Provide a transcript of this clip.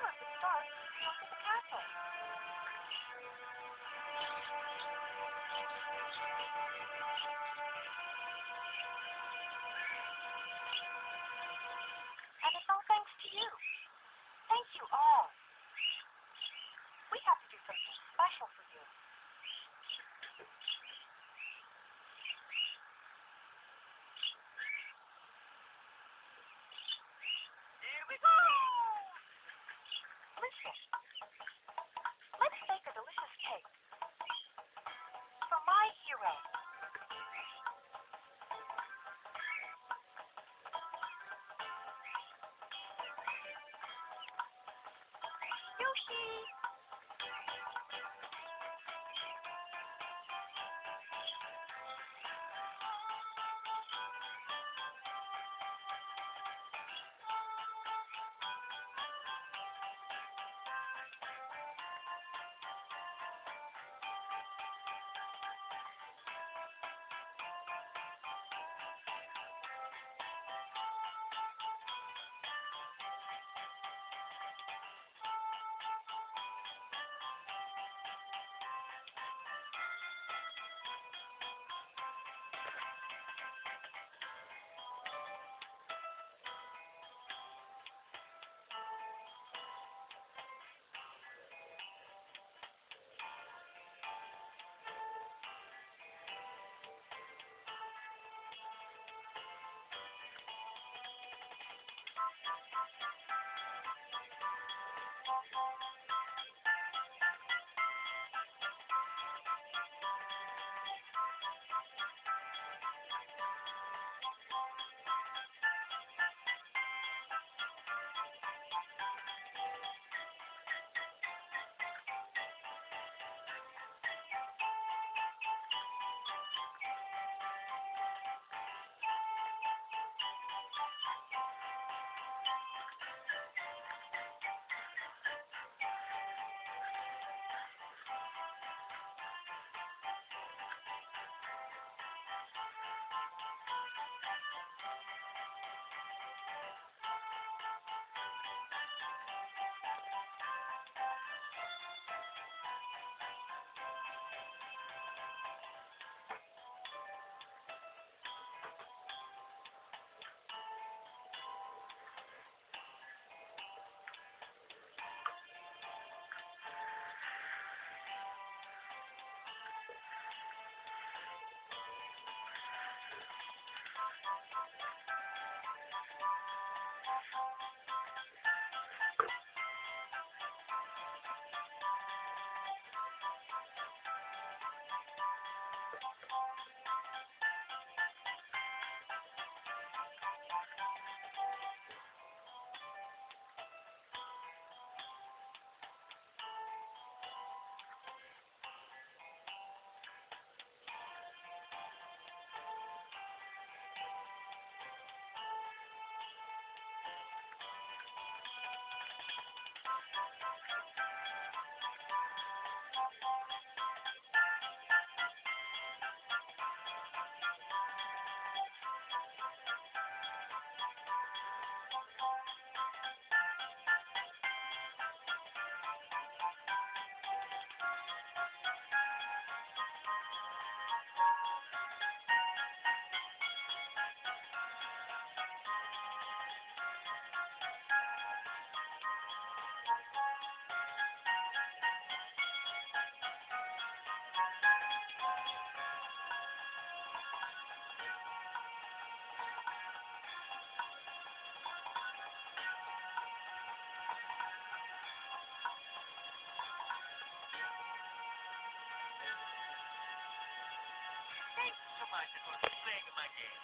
sure if it starts, something's happened. And it's all thanks to you. Thank you all. We have to do something special for you. Here we go! Listen. Let's bake a delicious cake. For my hero. Yoshi! Thanks much for playing my game.